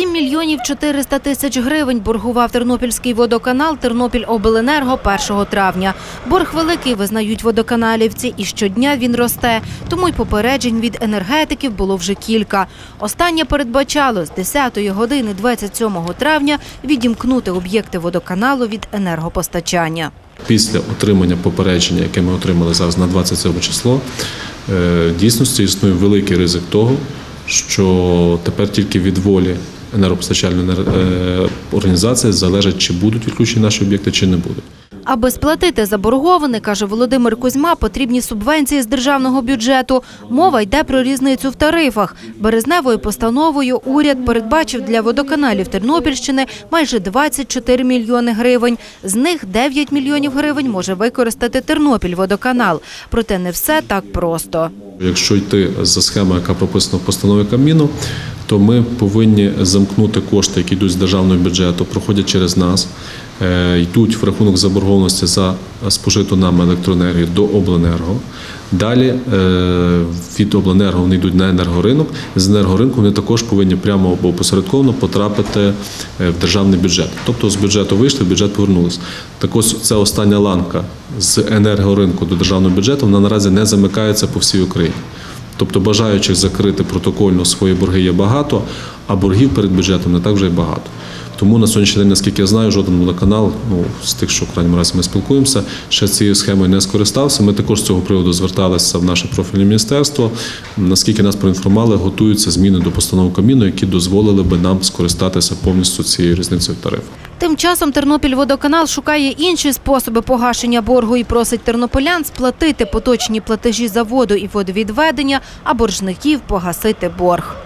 7 мільйонів 400 тисяч гривень боргував Тернопільський водоканал Тернопільобленерго 1 травня. Борг великий, визнають водоканалівці, і щодня він росте. Тому й попереджень від енергетиків було вже кілька. Останнє передбачало з 10 години 27 травня відімкнути об'єкти водоканалу від енергопостачання. Після отримання попередження, яке ми отримали зараз на 27 число, е, дійсності існує великий ризик того, що тепер тільки від волі енергопостачальної енер- е, організації залежить, чи будуть відключені наші об'єкти, чи не будуть. Аби сплатити заборгований, каже Володимир Кузьма, потрібні субвенції з державного бюджету. Мова йде про різницю в тарифах. Березневою постановою уряд передбачив для водоканалів Тернопільщини майже 24 мільйони гривень. З них 9 мільйонів гривень може використати Тернопільводоканал. Проте не все так просто. Якщо йти за схемою, яка прописана в постанові Кабміну, то ми повинні замкнути кошти, які йдуть з державного бюджету, проходять через нас, е, йдуть в рахунок заборгованості за спожиту нами електроенергію до обленерго. Далі е, від обленерго вони йдуть на енергоринок. З енергоринку вони також повинні прямо або посередковано потрапити е, в державний бюджет. Тобто з бюджету вийшли, в бюджет повернулися. Так ось це остання ланка з енергоринку до державного бюджету. Вона наразі не замикається по всій Україні. Тобто бажаючих закрити протокольно свої борги є багато, а боргів перед бюджетом не так вже й багато. Тому на сьогоднішній день, наскільки я знаю, жоден водоканал, ну з тих, що в крайньому разі ми спілкуємося, ще цією схемою не скористався. Ми також з цього приводу зверталися в наше профільне міністерство. Наскільки нас проінформували, готуються зміни до постанов Кабміну, які дозволили би нам скористатися повністю цією різницею в тарифах. Тим часом Тернопільводоканал шукає інші способи погашення боргу і просить тернополян сплатити поточні платежі за воду і водовідведення, а боржників погасити борг.